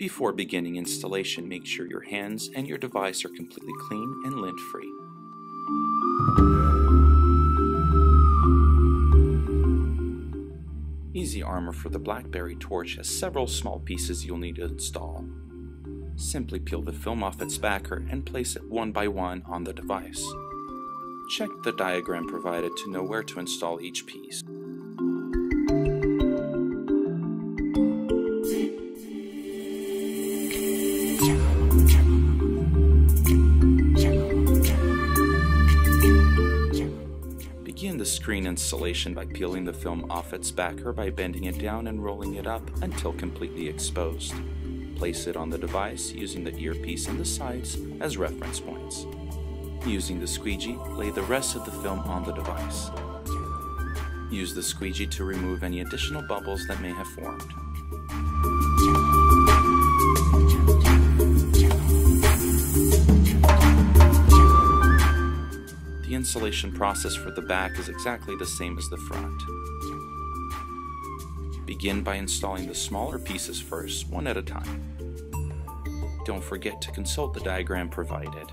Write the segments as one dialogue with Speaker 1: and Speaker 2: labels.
Speaker 1: Before beginning installation, make sure your hands and your device are completely clean and lint-free. EZ Armor for the BlackBerry Torch has several small pieces you'll need to install. Simply peel the film off its backer and place it one by one on the device. Check the diagram provided to know where to install each piece. Begin the screen installation by peeling the film off its backer by bending it down and rolling it up until completely exposed. Place it on the device using the earpiece and the sides as reference points. Using the squeegee, lay the rest of the film on the device. Use the squeegee to remove any additional bubbles that may have formed. The installation process for the back is exactly the same as the front. Begin by installing the smaller pieces first, one at a time. Don't forget to consult the diagram provided.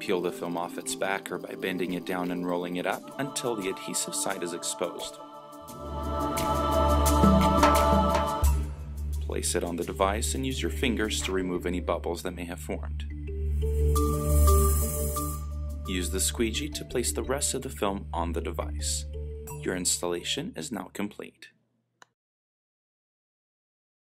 Speaker 1: Peel the film off its backer by bending it down and rolling it up until the adhesive side is exposed. Place it on the device and use your fingers to remove any bubbles that may have formed. Use the squeegee to place the rest of the film on the device. Your installation is now complete.